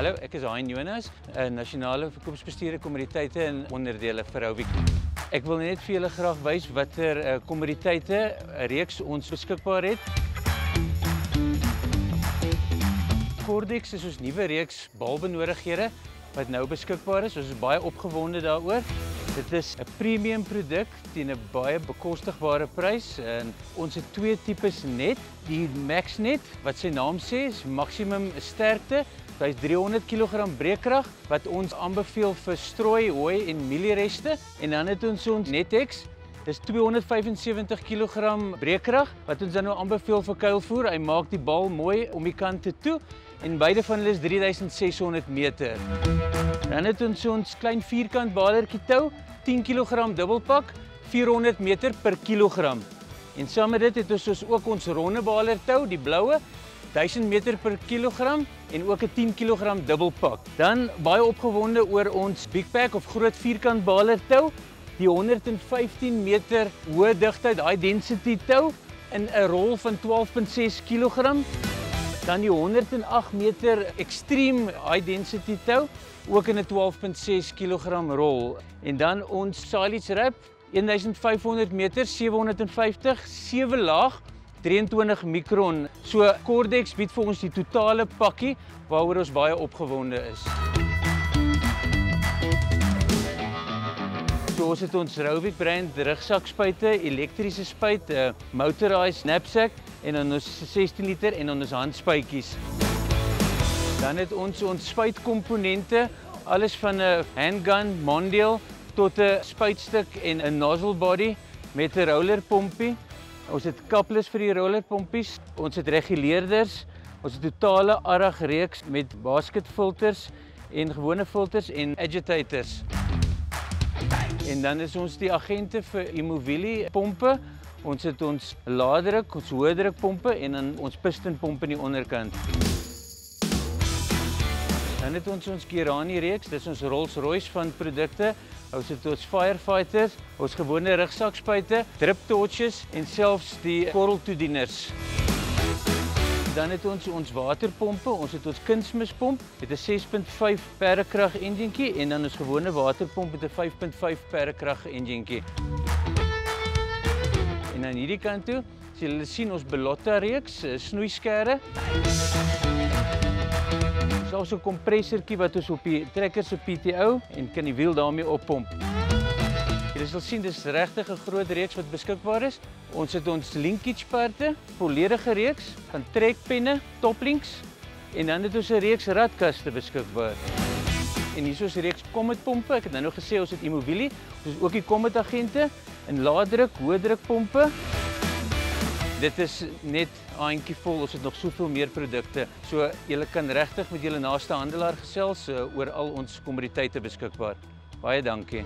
Hallo, ek is Hein Jonas, 'n nasionale verkoopsbestuurder kommoditeite en onderdele vir Houwik. Ek wil net vir julle graag wys watter uh, kommoditeite reeks ons beskikbaar het. Cordex is ons nuwe reeks balbenodighede wat nou beskikbaar is. Ons is baie opgewonde daaroor. Dit is 'n premium produk teen 'n baie bekostigbare prys en ons het twee tipes net. Die MaxNet wat sy naam sê is maksimum sterkte. Hy's 300 kg breekkrag wat ons aanbeveel vir strooi, hooi en mieliereste en dan het ons ons Netex Dis 275 kg breekkrag wat ons dan nou aanbeveel vir kuilvoer. Hy maak die bal mooi om die kante toe en beide van hulle is 3600 meter. Dan het ons ons klein vierkant balertjie tou, 10 kg dubbelpak, 400 meter per kilogram. En saam met dit het ons ons ook ons ronde baler tou, die bloue, 1000 meter per kilogram en ook 'n 10 kg dubbelpak. Dan baie opgewonde oor ons big pack of groot vierkant baler tou, die 115 meter hoë digtheid, daai density tou in 'n rol van 12.6 kg dan die 108 meter extreme high density tou ook in 'n 12.6 kg rol en dan ons silage wrap 1500 meter 750 sewe laag 23 mikron. So Cordex bied vir ons die totale pakkie waaroor ons baie opgewonde is. Ons het ons Rowik brand rugsakspuite, elektriese spuit, 'n motorized knapsack en dan ons 16 liter en dan ons handspuitjies. Dan het ons ons spuitkomponente, alles van 'n handgun, mondeel tot 'n spuitstuk en 'n nozzle body met 'n roller pompie. Ons het kapless vir die roller pompies. Ons het reguleerders. Ons het totale arag reeks met basketfilters en gewone filters en agitators. En dan is ons die agente vir Immovili pompe. Ons het ons laadruk, ons hoë druk pompe en dan ons pistonpomp in die onderkant. Dan het ons ons Kirani reeks, dis ons Rolls-Royce van produkte. Ons het ons firefighters, ons gewone rugsaksspuite, drip torches en selfs die korreltoedieners. Dan het ons ons waterpompe, ons het ons kunsmispomp met 'n 6.5 perdekrag enjintjie en dan ons gewone waterpomp met 'n 5.5 perdekrag enjintjie. En aan hierdie kant toe, as julle sien ons Belotta reeks, eh, snoeiskerre. Dis also 'n kompressortjie wat ons op die trekker se PTO en kan die wiel daarmee oppomp. Julle sal sien dis regtig 'n groot reeks wat beskikbaar is. Ons het ons linkage parte, volledige reeks van trekpenne, toplinks en dan het ons 'n reeks radkaste beskikbaar. En hier is 'n reeks Comet pompe. Ek het nou nog gesê ons het Immovili, ons het ook die Comet agente en laaddruk, hoëdruk pompe. Dit is net 'n handjie vol. Ons het nog soveel meer produkte. So jy kan regtig met julle naaste handelaar gesels uh, oor al ons kommoditeite beskikbaar. Baie dankie.